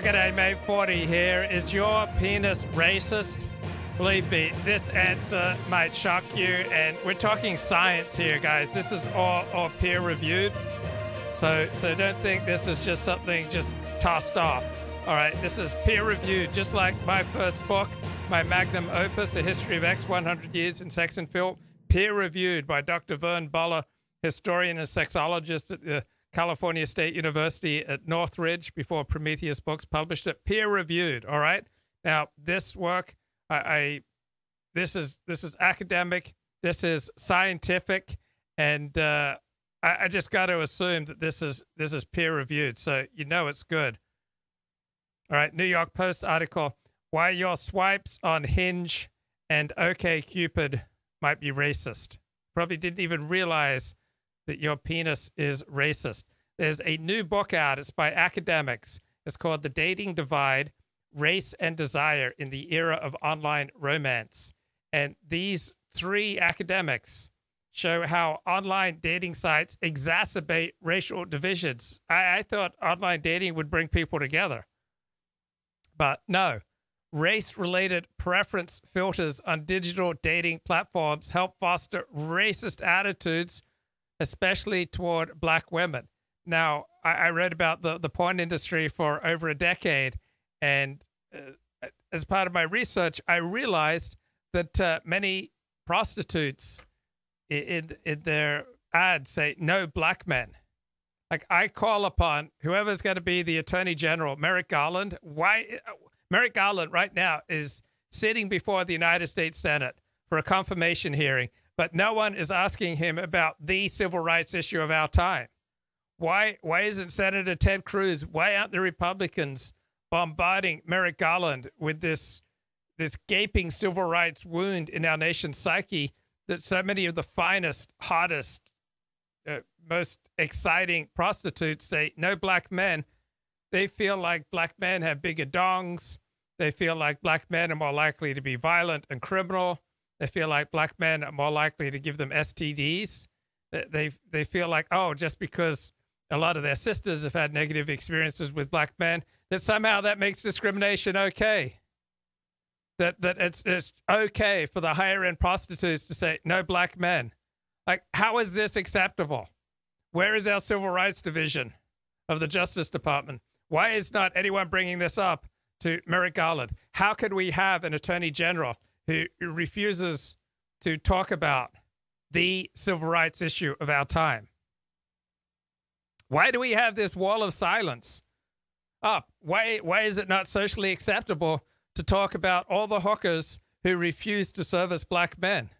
G'day, mate. 40 here. Is your penis racist? Believe me, this answer might shock you. And we're talking science here, guys. This is all, all peer reviewed. So, so don't think this is just something just tossed off. All right, this is peer reviewed, just like my first book, my magnum opus, A History of X 100 Years in Sex and Film, peer reviewed by Dr. Vern Bullough, historian and sexologist at the California State University at Northridge before Prometheus Books published it. Peer reviewed. All right. Now this work, I, I this is this is academic. This is scientific, and uh, I, I just got to assume that this is this is peer reviewed, so you know it's good. All right. New York Post article: Why your swipes on Hinge and OK Cupid might be racist. Probably didn't even realize that your penis is racist. There's a new book out. It's by academics. It's called The Dating Divide Race and Desire in the Era of Online Romance. And these three academics show how online dating sites exacerbate racial divisions. I, I thought online dating would bring people together. But no, race related preference filters on digital dating platforms help foster racist attitudes especially toward black women. Now, I, I read about the, the porn industry for over a decade, and uh, as part of my research, I realized that uh, many prostitutes in, in their ads say no black men. Like I call upon whoever's going to be the attorney general, Merrick Garland. Why uh, Merrick Garland right now is sitting before the United States Senate for a confirmation hearing but no one is asking him about the civil rights issue of our time. Why, why isn't Senator Ted Cruz, why aren't the Republicans bombarding Merrick Garland with this, this gaping civil rights wound in our nation's psyche that so many of the finest, hottest, uh, most exciting prostitutes say no black men? They feel like black men have bigger dongs. They feel like black men are more likely to be violent and criminal. They feel like black men are more likely to give them STDs. They they feel like oh, just because a lot of their sisters have had negative experiences with black men, that somehow that makes discrimination okay. That that it's it's okay for the higher end prostitutes to say no black men. Like how is this acceptable? Where is our civil rights division of the Justice Department? Why is not anyone bringing this up to Merrick Garland? How can we have an attorney general who refuses to talk about the civil rights issue of our time. Why do we have this wall of silence up? Why, why is it not socially acceptable to talk about all the hookers who refuse to service black men?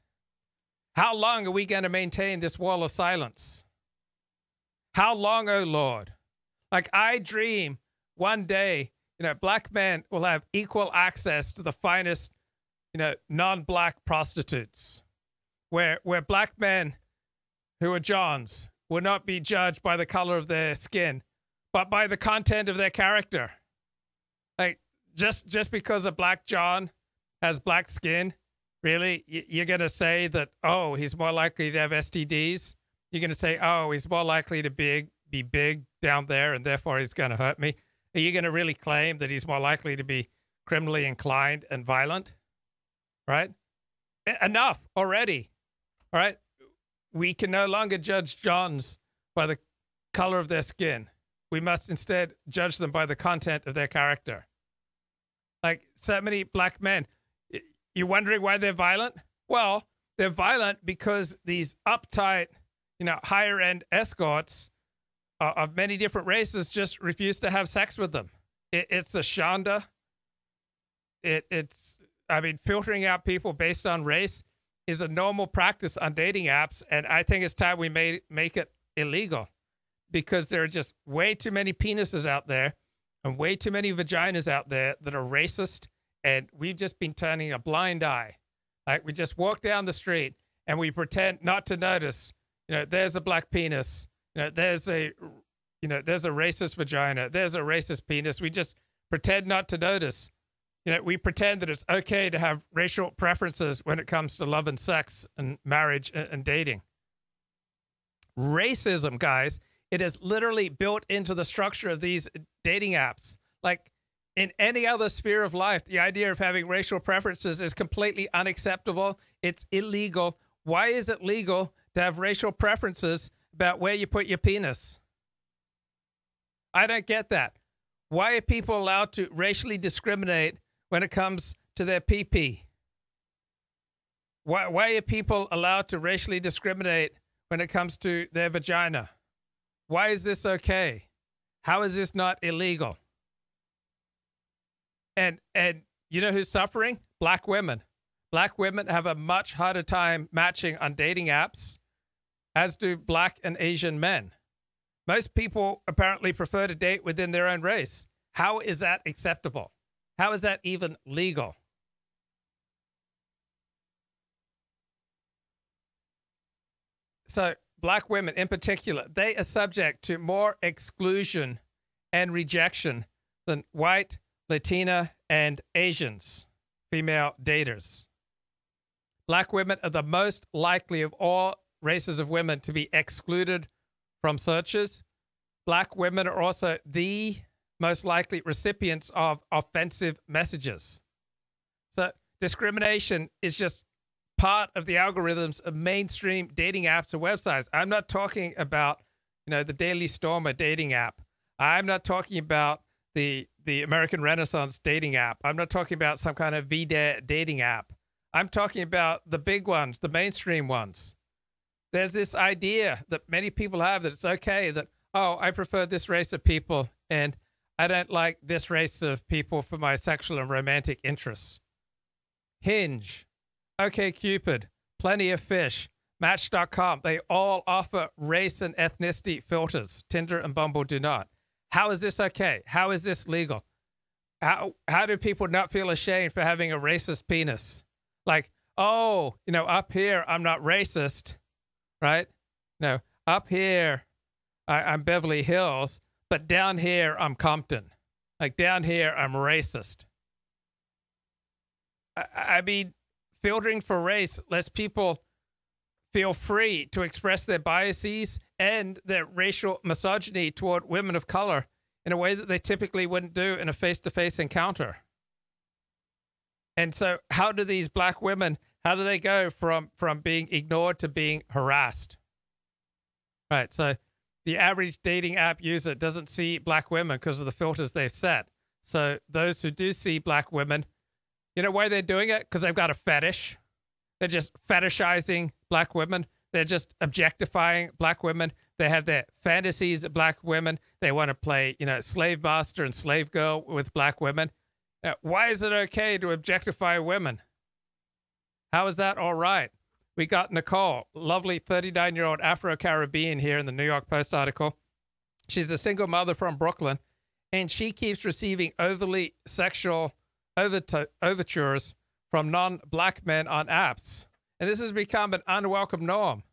How long are we going to maintain this wall of silence? How long, oh Lord? Like I dream one day, you know, black men will have equal access to the finest you know, non-black prostitutes, where where black men who are Johns will not be judged by the color of their skin, but by the content of their character. Like just just because a black John has black skin, really, you're gonna say that oh he's more likely to have STDs. You're gonna say oh he's more likely to be be big down there and therefore he's gonna hurt me. Are you gonna really claim that he's more likely to be criminally inclined and violent? Right? Enough already. All right. We can no longer judge Johns by the color of their skin. We must instead judge them by the content of their character. Like so many black men. You're wondering why they're violent? Well, they're violent because these uptight, you know, higher end escorts uh, of many different races just refuse to have sex with them. It, it's a Shonda. It, it's I mean, filtering out people based on race is a normal practice on dating apps, and I think it's time we made make it illegal because there are just way too many penises out there and way too many vaginas out there that are racist, and we've just been turning a blind eye. Like we just walk down the street and we pretend not to notice. You know, there's a black penis. You know, there's a, you know, there's a racist vagina. There's a racist penis. We just pretend not to notice you know, we pretend that it's okay to have racial preferences when it comes to love and sex and marriage and, dating. Racism, guys, it is literally built into the structure of these dating apps. Like in any other sphere of life, the idea of having racial preferences is completely unacceptable. It's illegal. Why is it legal to have racial preferences about where you put your penis? I don't get that. Why are people allowed to racially discriminate when it comes to their PP? Why, why are people allowed to racially discriminate when it comes to their vagina? Why is this okay? How is this not illegal? And and you know who's suffering? Black women. Black women have a much harder time matching on dating apps, as do black and Asian men. Most people apparently prefer to date within their own race. How is that acceptable? How is that even legal? So, black women in particular, they are subject to more exclusion and rejection than white, Latina, and Asians, female daters. Black women are the most likely of all races of women to be excluded from searches. Black women are also the most likely recipients of offensive messages. So discrimination is just part of the algorithms of mainstream dating apps or websites. I'm not talking about, you know, the Daily Stormer dating app. I'm not talking about the the American Renaissance dating app. I'm not talking about some kind of VD dating app. I'm talking about the big ones, the mainstream ones. There's this idea that many people have that it's okay that, oh, I prefer this race of people and I don't like this race of people for my sexual and romantic interests. Hinge, OK Cupid, Plenty of Fish, Match.com, they all offer race and ethnicity filters. Tinder and Bumble do not. How is this okay? How is this legal? How how do people not feel ashamed for having a racist penis? Like, oh, you know, up here I'm not racist, right? No, up here I, I'm Beverly Hills, but down here I'm Compton. Like down here I'm racist. I, I mean, filtering for race lets people feel free to express their biases and their racial misogyny toward women of color in a way that they typically wouldn't do in a face to face encounter. And so, how do these black women, how do they go from, from being ignored to being harassed? Right. So, the average dating app user doesn't see black women because of the filters they've set. So, those who do see black women, you know why they're doing it? Because they've got a fetish. They're just fetishizing black women. They're just objectifying black women. They have their fantasies of black women. They want to play, you know, slave master and slave girl with black women. Now, why is it okay to objectify women? How is that all right? We got Nicole, lovely 39 year old Afro Caribbean here in the New York Post article. She's a single mother from Brooklyn, and she keeps receiving overly sexual overtures from non black men on apps. And this has become an unwelcome norm.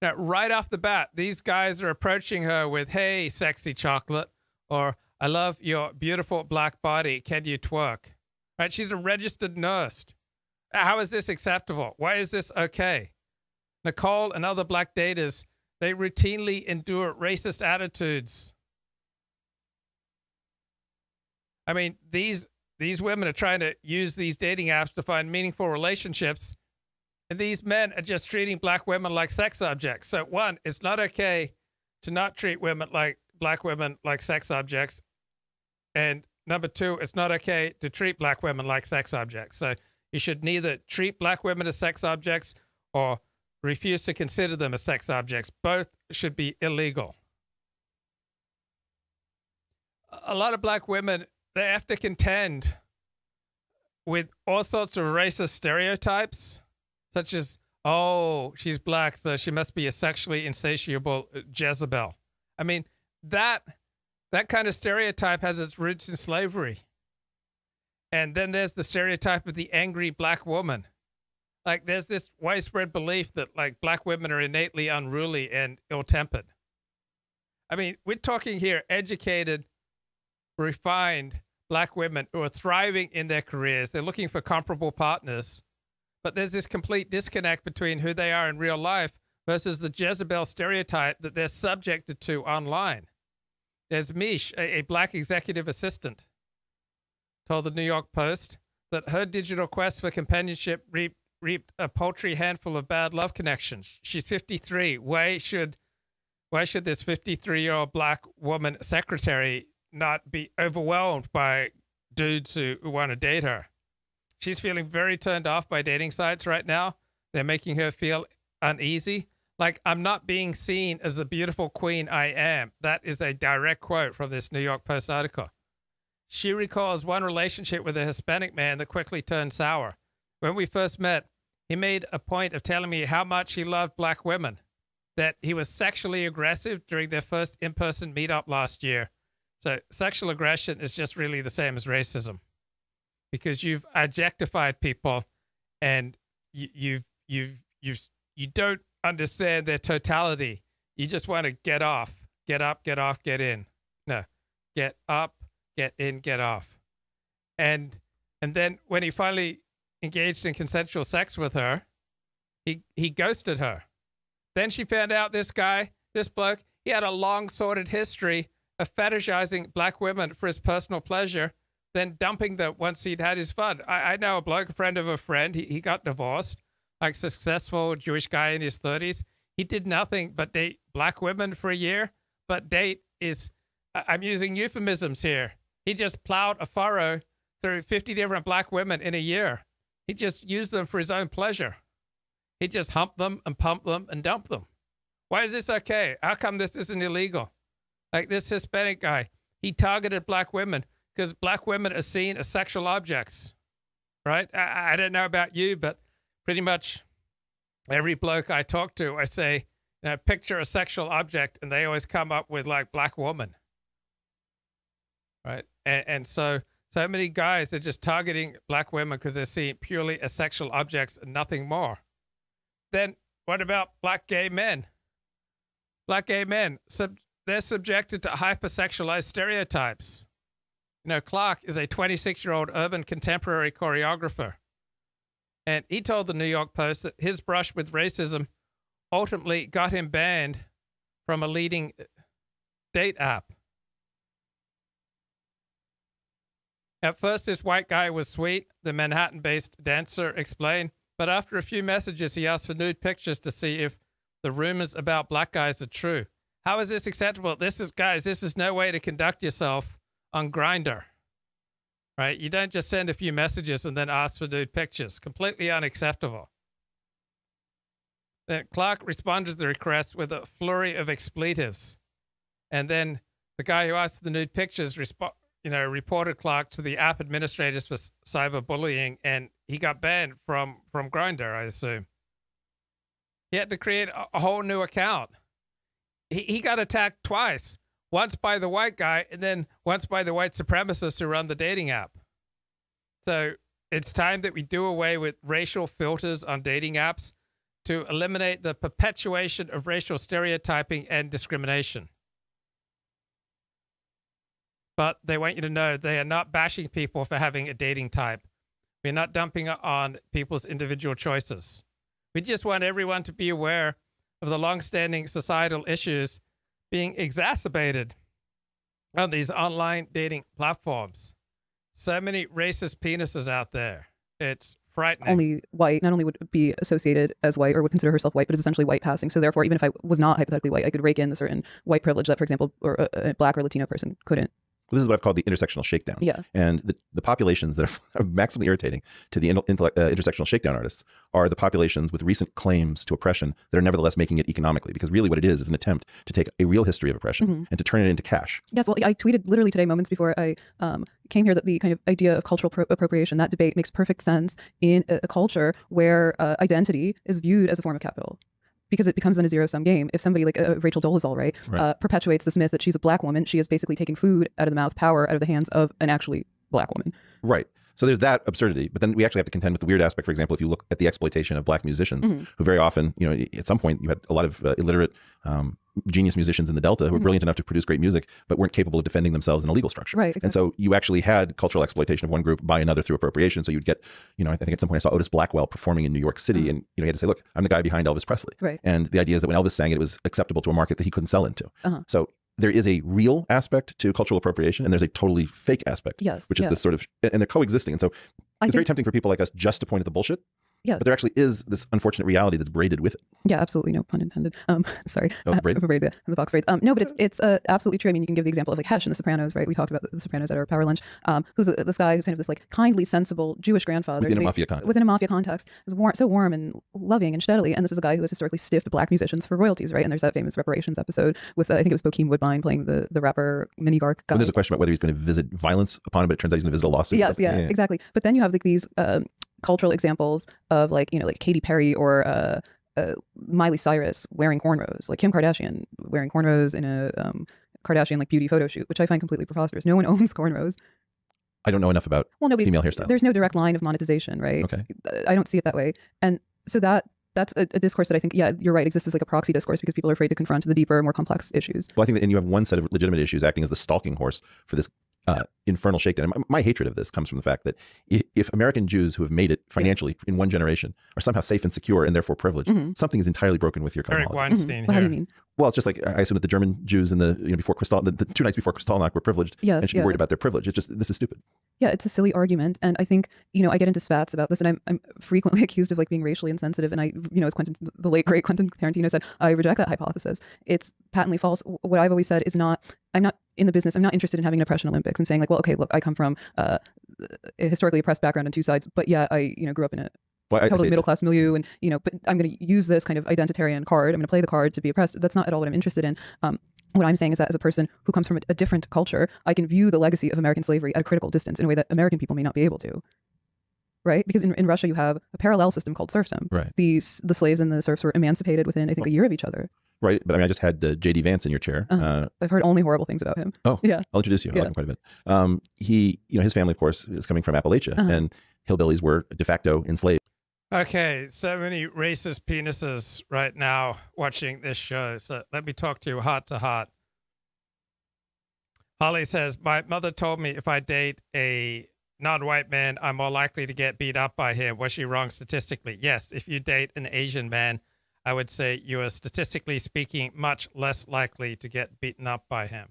Now, right off the bat, these guys are approaching her with, hey, sexy chocolate, or I love your beautiful black body. Can you twerk? Right? She's a registered nurse. How is this acceptable? Why is this okay? Nicole and other black daters, they routinely endure racist attitudes. I mean, these these women are trying to use these dating apps to find meaningful relationships and these men are just treating black women like sex objects. So, one, it's not okay to not treat women like black women like sex objects. And number two, it's not okay to treat black women like sex objects. So, you should neither treat black women as sex objects or refuse to consider them as sex objects. Both should be illegal. A lot of black women, they have to contend with all sorts of racist stereotypes such as, oh, she's black, so she must be a sexually insatiable uh, Jezebel. I mean, that that kind of stereotype has its roots in slavery. And then there's the stereotype of the angry black woman. Like there's this widespread belief that like black women are innately unruly and ill-tempered. I mean, we're talking here educated, refined black women who are thriving in their careers. They're looking for comparable partners but there's this complete disconnect between who they are in real life versus the Jezebel stereotype that they're subjected to online. There's Mish, a, a black executive assistant. Told the New York Post that her digital quest for companionship reaped, reaped a paltry handful of bad love connections. She's 53. Why should why should this 53 year old black woman secretary not be overwhelmed by dudes who, who want to date her? She's feeling very turned off by dating sites right now. They're making her feel uneasy. Like, I'm not being seen as the beautiful queen I am. That is a direct quote from this New York Post article. She recalls one relationship with a Hispanic man that quickly turned sour. When we first met, he made a point of telling me how much he loved black women, that he was sexually aggressive during their first in person meetup last year. So, sexual aggression is just really the same as racism because you've objectified people and you, you've, you've, you've, you don't understand their totality. You just want to get off, get up, get off, get in. No, get up, get in, get off. And and then when he finally engaged in consensual sex with her, he he ghosted her. Then she found out this guy, this bloke, he had a long sordid history of fetishizing black women for his personal pleasure, then dumping them once he'd had his fun. I, I know a bloke, a friend of a friend, he, he got divorced like successful Jewish guy in his 30s. He did nothing but date black women for a year. But date is, I'm using euphemisms here. He just plowed a furrow through 50 different black women in a year. He just used them for his own pleasure. He just humped them and pumped them and dumped them. Why is this okay? How come this isn't illegal? Like this Hispanic guy, he targeted black women because black women are seen as sexual objects, right? I, I don't know about you, but pretty much every bloke I talk to, I say, you know, picture a sexual object, and they always come up with like black woman. Right. And, and so, so many guys are just targeting black women because they're seen purely as sexual objects and nothing more. Then what about black gay men? Black gay men, sub- they're subjected to hypersexualized stereotypes. You know, Clark is a 26 year old urban contemporary choreographer. And he told the New York Post that his brush with racism ultimately got him banned from a leading uh, date app. At first, this white guy was sweet, the Manhattan based dancer explained, but after a few messages, he asked for nude pictures to see if the rumors about black guys are true. How is this acceptable? This is, guys, this is no way to conduct yourself on Grindr right? You don't just send a few messages and then ask for nude pictures. Completely unacceptable. Then Clark responded to the request with a flurry of expletives. And then the guy who asked for the nude pictures, respo- you know, reported Clark to the app administrators for cyberbullying, and he got banned from from Grindr. I assume. He had to create a, a whole new account. He, he got attacked twice once by the white guy and then once by the white supremacists who run the dating app. So it's time that we do away with racial filters on dating apps to eliminate the perpetuation of racial stereotyping and discrimination. But they want you to know they are not bashing people for having a dating type. We're not dumping on people's individual choices. We just want everyone to be aware of the long-standing societal issues being exacerbated on these online dating platforms. So many racist penises out there. It's frightening. Only white, not only would be associated as white or would consider herself white, but is essentially white passing. So therefore, even if I was not hypothetically white, I could rake in the certain white privilege that, for example, or a, a black or Latino person couldn't this is what I've called the intersectional shakedown. Yeah. And the, the populations that are, maximally irritating to the uh, intersectional shakedown artists are the populations with recent claims to oppression that are nevertheless making it economically. Because really what it is is an attempt to take a real history of oppression mm-hmm. and to turn it into cash. Yes. Well, I tweeted literally today, moments before I um, came here, that the kind of idea of cultural pro- appropriation, that debate makes perfect sense in a, a culture where uh, identity is viewed as a form of capital because it becomes in a zero sum game. If somebody like uh, Rachel Dolezal, right, right. Uh, perpetuates this myth that she's a black woman, she is basically taking food out of the mouth, power out of the hands of an actually black woman. Right. So there's that absurdity, but then we actually have to contend with the weird aspect. For example, if you look at the exploitation of black musicians, mm-hmm. who very often, you know, at some point you had a lot of uh, illiterate um, genius musicians in the Delta who were mm-hmm. brilliant enough to produce great music, but weren't capable of defending themselves in a legal structure. Right. Exactly. And so you actually had cultural exploitation of one group by another through appropriation. So you'd get, you know, I think at some point I saw Otis Blackwell performing in New York City, mm-hmm. and you know, he had to say, "Look, I'm the guy behind Elvis Presley." Right. And the idea is that when Elvis sang it, it was acceptable to a market that he couldn't sell into. Uh-huh. So there is a real aspect to cultural appropriation and there's a totally fake aspect Yes, which is yeah. this sort of and they're coexisting and so it's very tempting for people like us just to point at the bullshit Yes. but there actually is this unfortunate reality that's braided with it Yeah, absolutely. No pun intended. Um, sorry. Oh, braid? Uh, braid, the, the box braid. Um, no, but it's it's uh, absolutely true. I mean, you can give the example of like Hesh in The Sopranos, right? We talked about The Sopranos at our power lunch. Um, who's a, this guy who's kind of this like kindly, sensible Jewish grandfather within a mafia context within a mafia context, is warm, so warm and loving and steadily. And this is a guy who has historically stiffed black musicians for royalties, right? And there's that famous reparations episode with uh, I think it was Bokeem Woodbine playing the the rapper Mini Gark guy. when there's a question about whether he's going to visit violence upon him but it turns out he's going to visit a lawsuit Yes, yeah, exactly. But then you have like these um, cultural examples of like you know like Katy Perry or uh, uh, Miley Cyrus wearing cornrows, like Kim Kardashian wearing cornrows in a um, Kardashian like beauty photo shoot, which I find completely preposterous. No one owns cornrows. i don't know enough about Well, nobody. female hairstyle There's no direct line of monetization, right? okay I don't see it that way, and so that. That's a, a discourse that I think, yeah, you're right, exists as like a proxy discourse because people are afraid to confront the deeper, more complex issues. Well, I think that, and you have one set of legitimate issues acting as the stalking horse for this uh, infernal shakedown. My, my hatred of this comes from the fact that if, if American Jews who have made it financially in one generation are somehow safe and secure and therefore privileged, Mhm. something is entirely broken with your Eric cosmology. Weinstein Mhm. Well, how do you mean? Well, it's just like I assume that the German Jews in the you know before Kristall, the, the two nights before Kristallnacht were privileged yeah, and should yeah. be worried about their privilege. It's just this is stupid. Yeah, it's a silly argument, and I think you know I get into spats about this, and I'm I'm frequently accused of like being racially insensitive, and I you know as Quentin the late great Quentin Tarantino said, I reject that hypothesis. It's patently false. What I've always said is not I'm not in the business. I'm not interested in having an oppression Olympics and saying like, well, okay, look, I come from uh, a historically oppressed background on two sides, but yeah, I you know grew up in a Well, I, I public say- middle class milieu, and you know, but I'm going to use this kind of identitarian card. I'm going to play the card to be oppressed. That's not at all what I'm interested in. Um, what I'm saying is that as a person who comes from a, a different culture, I can view the legacy of American slavery at a critical distance in a way that American people may not be able to. Right? Because in, in Russia, you have a parallel system called serfdom. Right. These the slaves and the serfs were emancipated within, I think, a year of each other. Right, but I mean, I just had uh, J.D. Vance in your chair. Uh-huh. Uh, I've heard only horrible things about him. oh, Yeah. I'll introduce you. I Yeah. like him quite a bit. Um, he, you know, his family, of course, is coming from Appalachia, Uh-huh. and hillbillies were de facto enslaved. Okay, so many racist penises right now watching this show. So let me talk to you heart to heart. Holly says, My mother told me if I date a non white man, I'm more likely to get beat up by him. Was she wrong statistically? Yes. If you date an Asian man, I would say you are statistically speaking much less likely to get beaten up by him.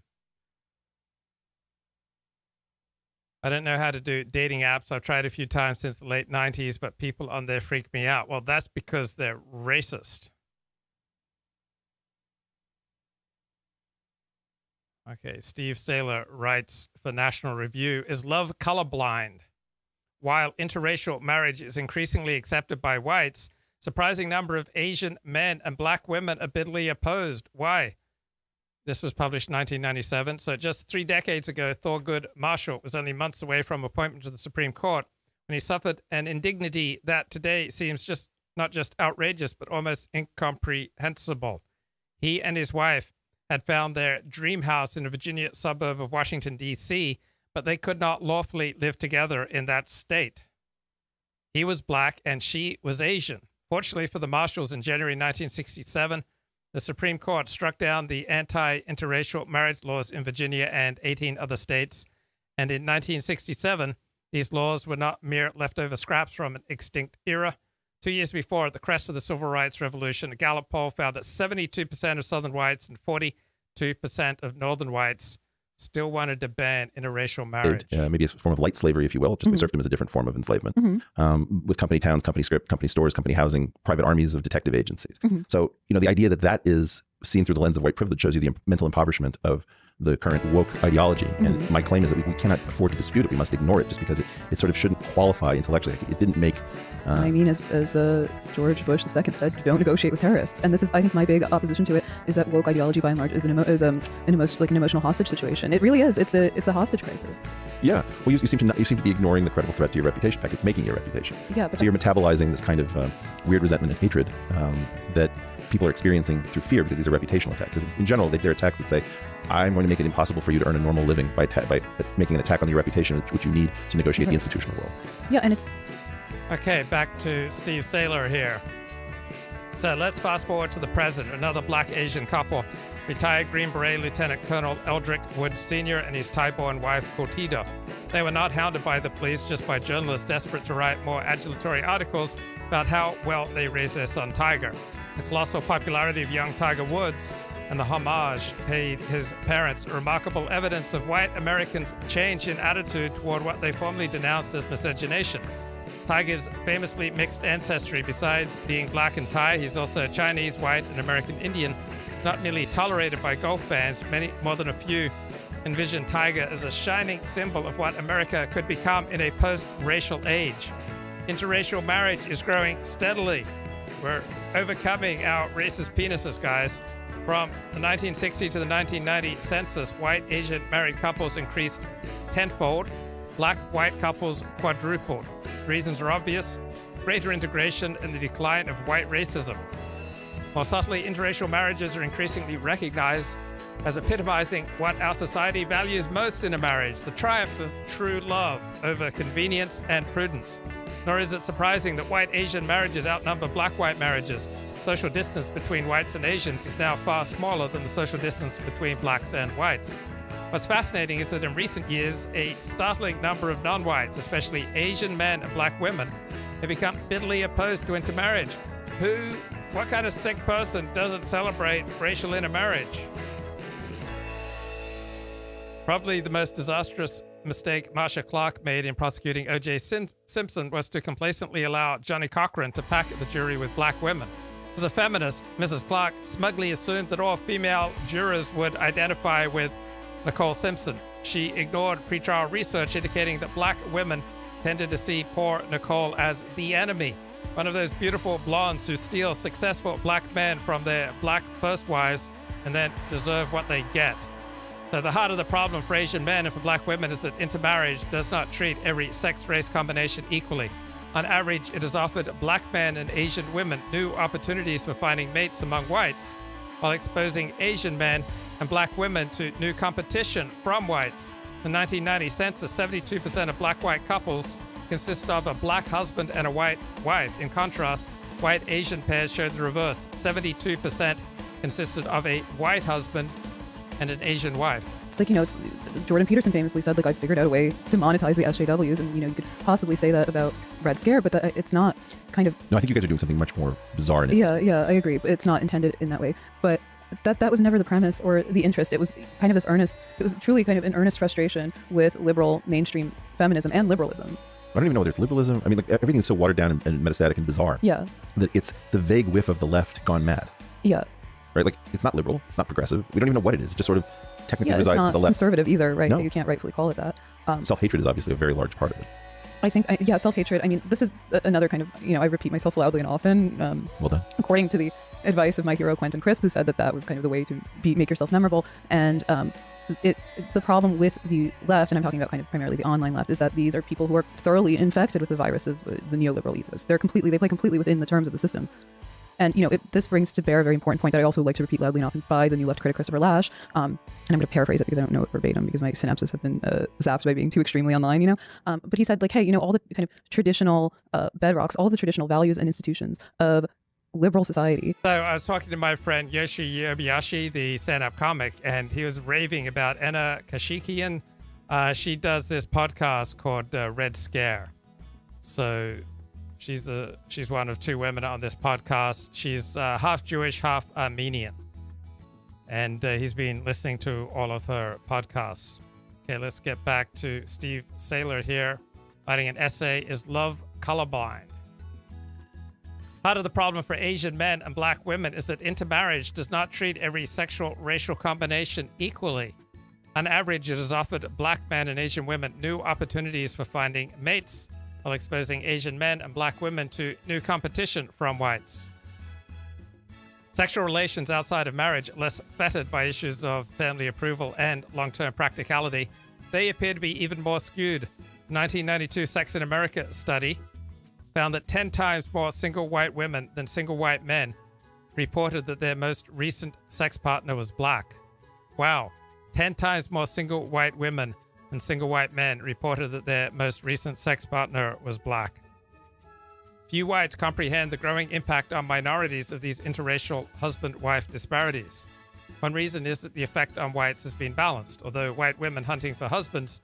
I don't know how to do dating apps. I've tried a few times since the late 90s, but people on there freak me out. Well, that's because they're racist. Okay, Steve Sailer writes for National Review Is love colorblind? While interracial marriage is increasingly accepted by whites, surprising number of Asian men and black women are bitterly opposed. Why? This was published in 1997. So just three decades ago, Thurgood Marshall was only months away from appointment to the Supreme Court when he suffered an indignity that today seems just not just outrageous, but almost incomprehensible. He and his wife had found their dream house in a Virginia suburb of Washington, D.C., but they could not lawfully live together in that state. He was black and she was Asian. Fortunately for the Marshalls, in January 1967, the Supreme Court struck down the anti interracial marriage laws in Virginia and 18 other states. And in 1967, these laws were not mere leftover scraps from an extinct era. Two years before, at the crest of the civil rights revolution, a Gallup poll found that 72% of Southern whites and 42% of Northern whites still wanted to ban interracial marriage. Uh, maybe a form of light slavery, if you will. Just Mhm. like serfdom is a different form of enslavement. Mhm. Um, with company towns, company script, company stores, company housing, private armies of detective agencies. Mhm. So, you know, the idea that that is seen through the lens of white privilege shows you the mental impoverishment of the current woke ideology. And Mhm. my claim is that we, we cannot afford to dispute it. We must ignore it just because it, it sort of shouldn't qualify intellectually. It didn't make. Uh, I mean, as, as uh, George Bush II said, don't negotiate with terrorists. And this is, I think, my big opposition to it is that woke ideology, by and large, is an, emo- is, um, an emo- like an emotional hostage situation. It really is. It's a it's a hostage crisis. yeah. Well, you, you seem to not, you seem to be ignoring the credible threat to your reputation. In fact, it's making your reputation. Yeah, but So you're metabolizing this kind of uh, weird resentment and hatred um, that people are experiencing through fear because these are reputational attacks. In general, they- they're attacks that say, "I'm going to make it impossible for you to earn a normal living by atta- by making an attack on your reputation, which you need to negotiate the institutional world." yeah, and it's Okay, back to Steve Sailer here. So let's fast forward to the present. Another black Asian couple, retired Green Beret Lieutenant Colonel Eldrick Woods Sr. and his Thai-born wife, Kultida. They were not hounded by the police, just by journalists desperate to write more adulatory articles about how well they raised their son Tiger. The colossal popularity of young Tiger Woods and the homage paid his parents, remarkable evidence of white Americans' change in attitude toward what they formerly denounced as miscegenation. Tiger's famously mixed ancestry, besides being black and Thai, he's also Chinese, white, and American Indian, not merely tolerated by golf fans, many more than a few envision Tiger as a shining symbol of what America could become in a post racial age. Interracial marriage is growing steadily. We're overcoming our racist penises, guys. From the 1960 to the 1990 census, white Asian married couples increased tenfold, black white couples quadrupled. Reasons are obvious greater integration and the decline of white racism. While subtly, interracial marriages are increasingly recognized as epitomizing what our society values most in a marriage the triumph of true love over convenience and prudence. Nor is it surprising that white Asian marriages outnumber black white marriages. Social distance between whites and Asians is now far smaller than the social distance between blacks and whites. What's fascinating is that in recent years, a startling number of non whites, especially Asian men and black women, have become bitterly opposed to intermarriage. Who, what kind of sick person doesn't celebrate racial intermarriage? Probably the most disastrous mistake Marcia Clark made in prosecuting O.J. Sim- Simpson was to complacently allow Johnnie Cochran to pack the jury with black women. As a feminist, Mrs. Clark smugly assumed that all female jurors would identify with Nicole Simpson. She ignored pretrial research indicating that black women tended to see poor Nicole as the enemy, one of those beautiful blondes who steal successful black men from their black first wives and then deserve what they get. So the heart of the problem for Asian men and for black women is that intermarriage does not treat every sex race combination equally. On average, it has offered black men and Asian women new opportunities for finding mates among whites, while exposing Asian men and black women to new competition from whites. The 1990 census, 72% of black white couples consist of a black husband and a white wife. In contrast, white Asian pairs showed the reverse 72% consisted of a white husband and an Asian wife. It's like, you know, it's Jordan Peterson famously said, like, I figured out a way to monetize the SJWs. And, you know, you could possibly say that about Red Scare, but that, it's not kind of. No, I think you guys are doing something much more bizarre. In it. Yeah, yeah, I agree. But it's not intended in that way. But that that was never the premise or the interest. It was kind of this earnest, it was truly kind of an earnest frustration with liberal mainstream feminism and liberalism. I don't even know whether it's liberalism. I mean, like everything's so watered down and, and metastatic and bizarre. Yeah. That it's the vague whiff of the left gone mad. Yeah. Right? Like it's not liberal. It's not progressive. We don't even know what it is. It just sort of technically yeah, resides to the left. conservative either, right? No. You can't rightfully call it that. Um, Self hatred is obviously a very large part of it. I think, I, yeah, self hatred. I mean, this is another kind of, you know, I repeat myself loudly and often. Um, Well done. according to the advice of my hero Quentin Crisp, who said that that was kind of the way to be make yourself memorable. And um, it the problem with the left, and I'm talking about kind of primarily the online left, is that these are people who are thoroughly infected with the virus of uh, the neoliberal ethos. They're completely they play completely within the terms of the system. And you know, it, this brings to bear a very important point that I also like to repeat loudly and often by the new left critic Christopher Lasch. Um, and I'm going to paraphrase it because I don't know it verbatim because my synapses have been uh, zapped by being too extremely online. You know, um, but he said like, hey, you know, all the kind of traditional uh, bedrocks, all the traditional values and institutions of liberal society So I was talking to my friend Yoshi Yobayashi, the stand-up comic, and he was raving about Anna Khachiyan. Uh, she does this podcast called uh, Red Scare. So she's the she's one of two women on this podcast. She's uh, half Jewish, half Armenian, and uh, he's been listening to all of her podcasts. Okay, let's get back to Steve Sailer here, writing an essay: "Is Love Colorblind?" Part of the problem for Asian men and black women is that intermarriage does not treat every sexual racial combination equally. On average, it has offered black men and Asian women new opportunities for finding mates, while exposing Asian men and black women to new competition from whites. Sexual relations outside of marriage, less fettered by issues of family approval and long term practicality, they appear to be even more skewed. 1992 Sex in America study found that 10 times more single white women than single white men reported that their most recent sex partner was black. Wow. 10 times more single white women than single white men reported that their most recent sex partner was black. Few whites comprehend the growing impact on minorities of these interracial husband wife disparities. One reason is that the effect on whites has been balanced. Although white women hunting for husbands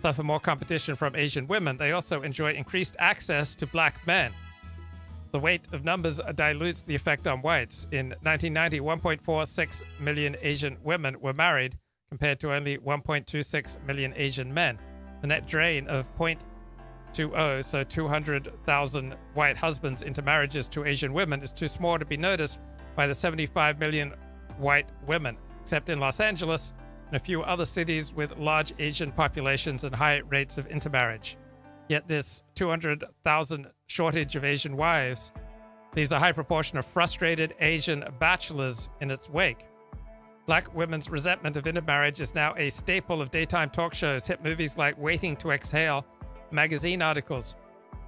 suffer more competition from Asian women, they also enjoy increased access to black men. The weight of numbers dilutes the effect on whites. In 1990, 1.46 million Asian women were married, compared to only 1.26 million Asian men. The net drain of 0.20, so 200,000 white husbands into marriages to Asian women, is too small to be noticed by the 75 million white women, except in Los Angeles and a few other cities with large Asian populations and high rates of intermarriage. Yet this 200,000 shortage of Asian wives leaves a high proportion of frustrated Asian bachelors in its wake. Black women's resentment of intermarriage is now a staple of daytime talk shows, hit movies like Waiting to Exhale, magazine articles.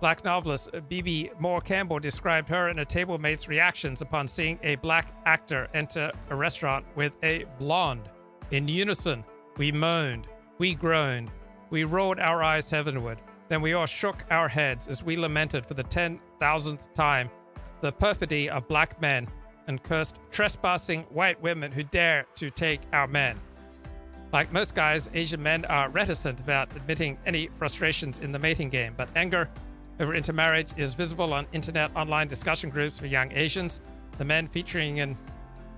Black novelist Bebe Moore Campbell described her and a table mate's reactions upon seeing a black actor enter a restaurant with a blonde. In unison, we moaned, we groaned, we rolled our eyes heavenward. Then we all shook our heads as we lamented for the 10,000th time the perfidy of black men and cursed trespassing white women who dare to take our men. Like most guys, Asian men are reticent about admitting any frustrations in the mating game, but anger over intermarriage is visible on internet online discussion groups for young Asians, the men featuring an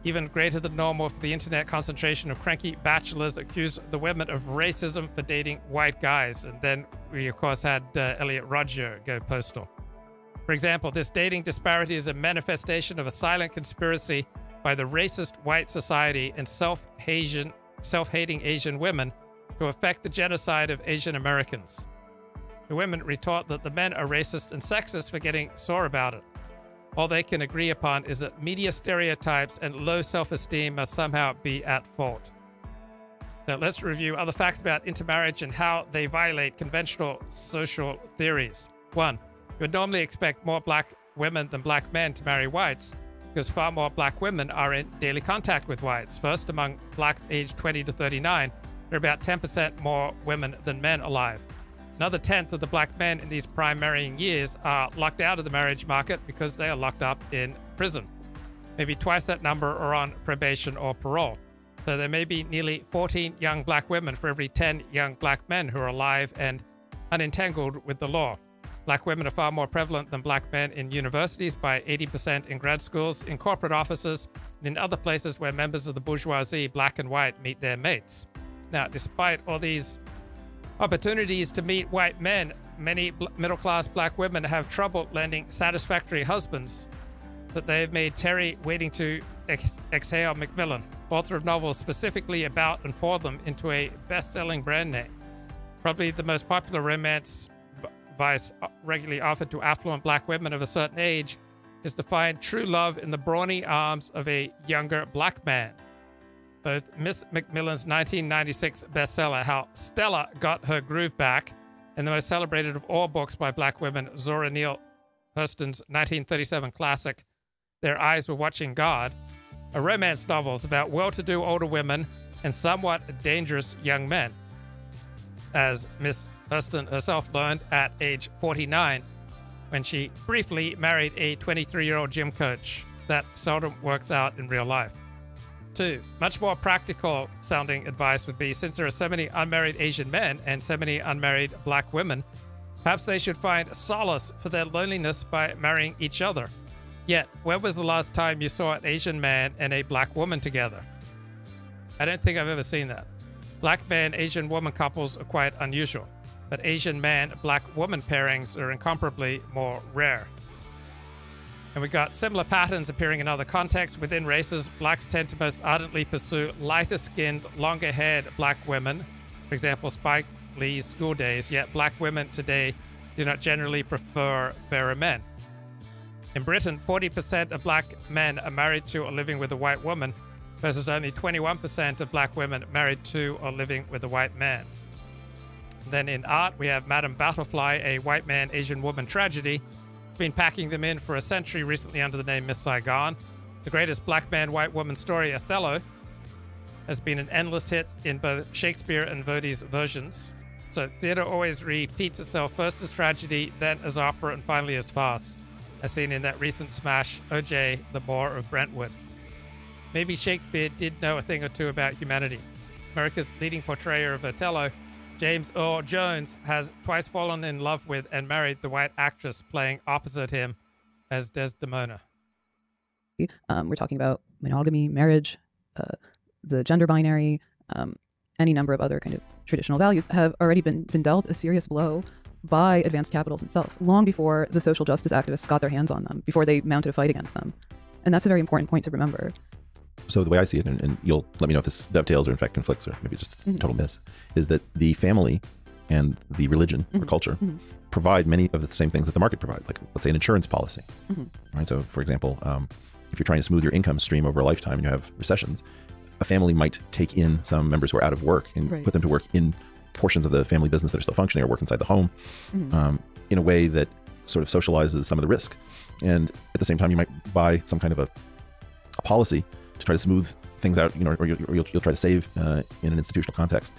even greater than normal for the internet concentration of cranky bachelors accuse the women of racism for dating white guys. And then we, of course, had uh, Elliot Rodger go postal. For example, this dating disparity is a manifestation of a silent conspiracy by the racist white society and self-hating self-hating Asian women to effect the genocide of Asian Americans. The women retort that the men are racist and sexist for getting sore about it. All they can agree upon is that media stereotypes and low self esteem must somehow be at fault. Now, let's review other facts about intermarriage and how they violate conventional social theories. One, would normally expect more black women than black men to marry whites because far more black women are in daily contact with whites. First, among blacks aged 20 to 39, there are about 10% more women than men alive. Another tenth of the black men in these prime marrying years are locked out of the marriage market because they are locked up in prison. Maybe twice that number are on probation or parole. So there may be nearly 14 young black women for every 10 young black men who are alive and unentangled with the law. Black women are far more prevalent than black men in universities by 80% in grad schools, in corporate offices, and in other places where members of the bourgeoisie, black and white, meet their mates. Now, despite all these opportunities to meet white men, many middle class black women have trouble landing satisfactory husbands. That they have made Terry waiting to ex- exhale McMillan, author of novels specifically about and for them, into a best selling brand name. Probably the most popular romance advice uh, regularly offered to affluent black women of a certain age is to find true love in the brawny arms of a younger black man both Miss McMillan's 1996 bestseller, How Stella Got Her Groove Back, and the most celebrated of all books by black women, Zora Neale Hurston's 1937 classic, Their Eyes Were Watching God, are romance novels about well to do older women and somewhat dangerous young men. As Miss Hurston herself learned at age 49 when she briefly married a 23 year old gym coach that seldom works out in real life. Two, much more practical sounding advice would be since there are so many unmarried Asian men and so many unmarried black women, perhaps they should find solace for their loneliness by marrying each other. Yet, when was the last time you saw an Asian man and a black woman together? I don't think I've ever seen that. Black man Asian woman couples are quite unusual, but Asian man black woman pairings are incomparably more rare. And we got similar patterns appearing in other contexts. Within races, blacks tend to most ardently pursue lighter skinned, longer haired black women. For example, Spike Lee's School Daze, yet black women today do not generally prefer fairer men. In Britain, 40% of black men are married to or living with a white woman, versus only 21% of black women married to or living with a white man. Then in art, we have Madame Butterfly, a white man Asian woman tragedy, it's been packing them in for a century recently under the name Miss Saigon. The greatest black man, white woman story, Othello, has been an endless hit in both Shakespeare and Verdi's versions. So theater always repeats itself first as tragedy, then as opera, and finally as farce, as seen in that recent smash, O.J. the Moor of Brentwood. Maybe Shakespeare did know a thing or two about humanity. America's leading portrayer of Othello James Earl Jones has twice fallen in love with and married the white actress playing opposite him as Desdemona. Um, we're talking about monogamy, marriage, uh, the gender binary, um, any number of other kind of traditional values have already been, been dealt a serious blow by advanced capitalism itself, long before the social justice activists got their hands on them, before they mounted a fight against them. And that's a very important point to remember. So the way I see it, and, and you'll let me know if this dovetails or in fact conflicts or maybe just mm-hmm. total miss, is that the family and the religion mm-hmm. or culture mm-hmm. provide many of the same things that the market provides, like let's say an insurance policy. Mm-hmm. Right. So for example, um, if you're trying to smooth your income stream over a lifetime and you have recessions, a family might take in some members who are out of work and right. put them to work in portions of the family business that are still functioning or work inside the home mm-hmm. um, in a way that sort of socializes some of the risk. And at the same time, you might buy some kind of a, a policy to try to smooth things out, you know, or, you, will you'll, you'll try to save uh, in an institutional context.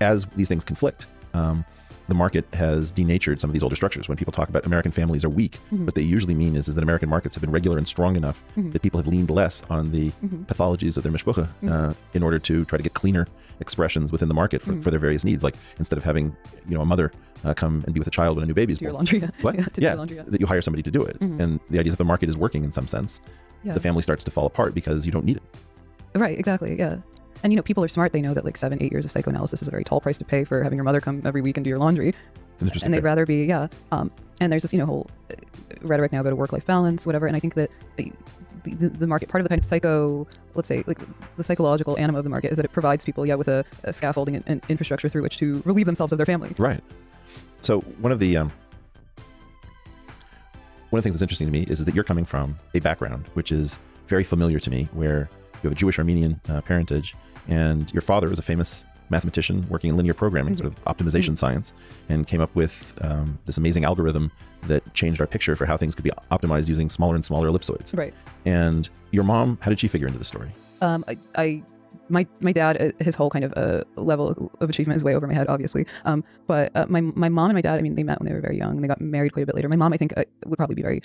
As these things conflict, um, the market has denatured some of these older structures. When people talk about American families are weak, mm-hmm. what they usually mean is, is that American markets have been regular and strong enough mm-hmm. that people have leaned less on the mm-hmm. pathologies of their mishpucha uh, mm-hmm. in order to try to get cleaner expressions within the market for, mm-hmm. for their various needs. Like instead of having you know a mother uh, come and be with a child when a new baby is born. laundry. What? yeah, yeah, laundry, yeah, that you hire somebody to do it. Mm-hmm. And the idea is that the market is working in some sense, yeah. the family starts to fall apart because you don't need it. Right, exactly. Yeah. And you know, people are smart. They know that like seven, eight years of psychoanalysis is a very tall price to pay for having your mother come every week and do your laundry. And they'd rather be, yeah. Um, and there's this, you know, whole uh, rhetoric now about a work-life balance, whatever. And I think that the, the, the, market, part of the kind of psycho, let's say, like the psychological anima of the market is that it provides people, yeah, with a, a scaffolding and, and, infrastructure through which to relieve themselves of their family. Right. So one of the um, one of the things that's interesting to me is, is that you're coming from a background which is very familiar to me, where you have a Jewish Armenian uh, parentage, and your father was a famous mathematician working in linear programming, mm-hmm. sort of optimization mm-hmm. science, and came up with um, this amazing algorithm that changed our picture for how things could be optimized using smaller and smaller ellipsoids. Right. And your mom, how did she figure into the story? Um, I, I my my dad, uh, his whole kind of uh, level of achievement is way over my head, obviously. Um, but uh, my my mom and my dad, I mean, they met when they were very young. They got married quite a bit later. My mom, I think, uh, would probably be very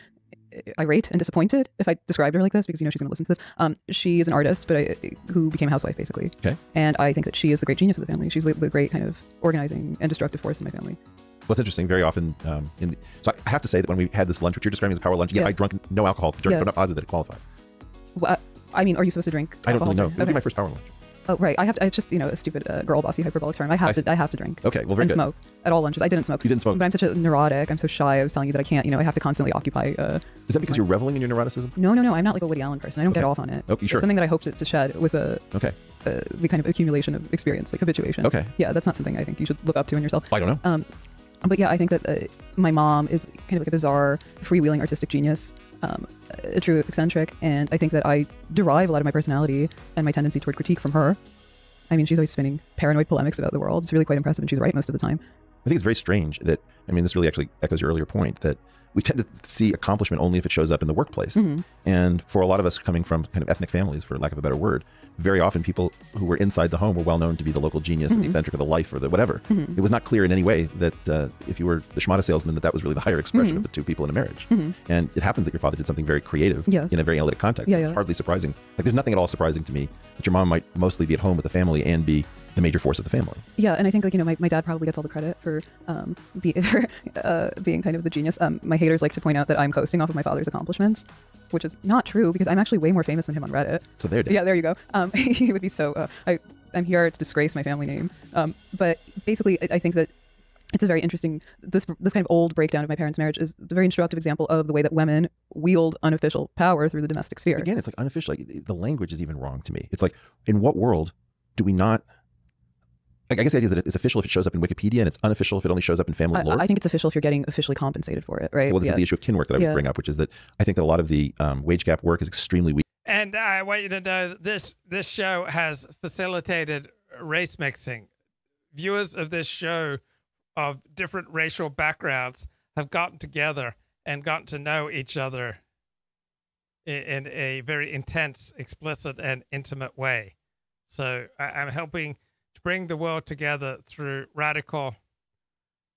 irate and disappointed if I described her like this because you know she's going to listen to this. Um, she is an artist, but I, who became a housewife basically. Okay. And I think that she is the great genius of the family. She's the, the great kind of organizing and destructive force in my family. What's interesting, very often, um, in the, so I have to say that when we had this lunch, which you're describing as a power lunch, yeah, I drunk no alcohol, drank, yeah. not positive that it qualified. Well, I mean, are you supposed to drink? I don't really know. It'll okay. be my first power lunch. Oh right, I have to. It's just you know a stupid uh, girl bossy hyperbolic term. I have I to. I have to drink. Okay, well, very and good. smoke at all lunches. I didn't smoke. You didn't smoke, but I'm such a neurotic. I'm so shy. I was telling you that I can't. You know, I have to constantly occupy. Uh, Is that because you're reveling in your neuroticism? No, no, no. I'm not like a Woody Allen person. I don't okay. get off on it. Okay, sure. It's something that I hope to, to shed with a. Okay. Uh, the kind of accumulation of experience, like habituation. Okay. Yeah, that's not something I think you should look up to in yourself. I don't know. Um, but yeah, I think that uh, my mom is kind of like a bizarre, freewheeling artistic genius, um, a true eccentric, and I think that I derive a lot of my personality and my tendency toward critique from her. I mean, she's always spinning paranoid polemics about the world. It's really quite impressive, and she's right most of the time. I think it's very strange that, I mean, this really actually echoes your earlier point that we tend to see accomplishment only if it shows up in the workplace. Mm-hmm. And for a lot of us coming from kind of ethnic families, for lack of a better word, very often people who were inside the home were well known to be the local genius, mm-hmm. the eccentric of the life, or the whatever. Mm-hmm. It was not clear in any way that uh, if you were the schmata salesman, that that was really the higher expression mm-hmm. of the two people in a marriage. Mm-hmm. And it happens that your father did something very creative yes. in a very analytic context. Yeah, yeah. It's hardly surprising. Like, there's nothing at all surprising to me that your mom might mostly be at home with the family and be the major force of the family. Yeah, and I think like you know my, my dad probably gets all the credit for um be, for, uh, being kind of the genius. Um, my haters like to point out that I'm coasting off of my father's accomplishments, which is not true because I'm actually way more famous than him on Reddit. So there. Yeah, there you go. Um, he would be so. Uh, I I'm here to disgrace my family name. Um, but basically, I, I think that it's a very interesting this this kind of old breakdown of my parents' marriage is a very instructive example of the way that women wield unofficial power through the domestic sphere. Again, it's like unofficial. Like, the language is even wrong to me. It's like, in what world do we not I guess the idea is that it's official if it shows up in Wikipedia and it's unofficial if it only shows up in family lore. I think it's official if you're getting officially compensated for it, right? Well, this yeah. is the issue of kin work that I would yeah. bring up, which is that I think that a lot of the um, wage gap work is extremely weak. And I want you to know this this show has facilitated race mixing. Viewers of this show of different racial backgrounds have gotten together and gotten to know each other in, in a very intense, explicit, and intimate way. So I, I'm helping bring the world together through radical,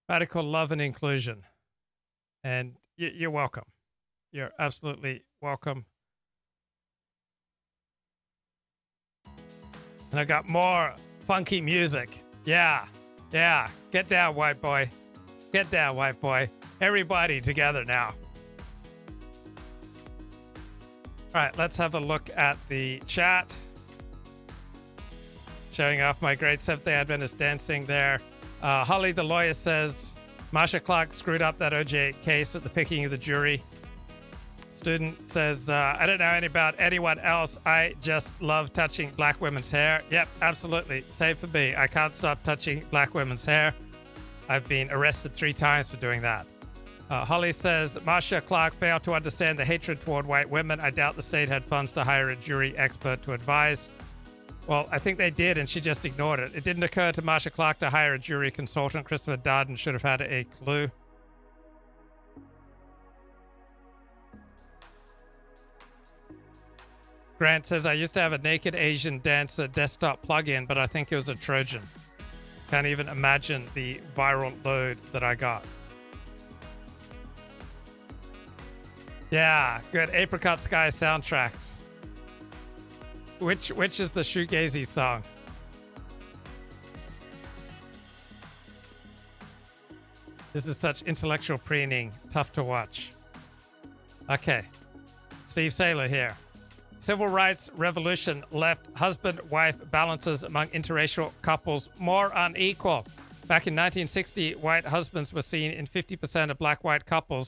radical love and inclusion. And you're welcome. You're absolutely welcome. And I got more funky music. Yeah, yeah. Get down, white boy. Get down, white boy. Everybody together now. All right, let's have a look at the chat. Showing off my great Seventh day Adventist dancing there. Uh, Holly the lawyer says Marcia Clark screwed up that OJ case at the picking of the jury. Student says, uh, I don't know any about anyone else. I just love touching black women's hair. Yep, absolutely. Same for me. I can't stop touching black women's hair. I've been arrested three times for doing that. Uh, Holly says, Marcia Clark failed to understand the hatred toward white women. I doubt the state had funds to hire a jury expert to advise. Well, I think they did, and she just ignored it. It didn't occur to Marcia Clark to hire a jury consultant. Christopher Darden should have had a clue. Grant says, I used to have a naked Asian dancer desktop plugin, but I think it was a Trojan. Can't even imagine the viral load that I got. Yeah, good Apricot Sky soundtracks. Which which is the shoegazy song? This is such intellectual preening, tough to watch. Okay. Steve Sailer here. Civil rights revolution left husband wife balances among interracial couples more unequal. Back in 1960, white husbands were seen in 50% of black white couples,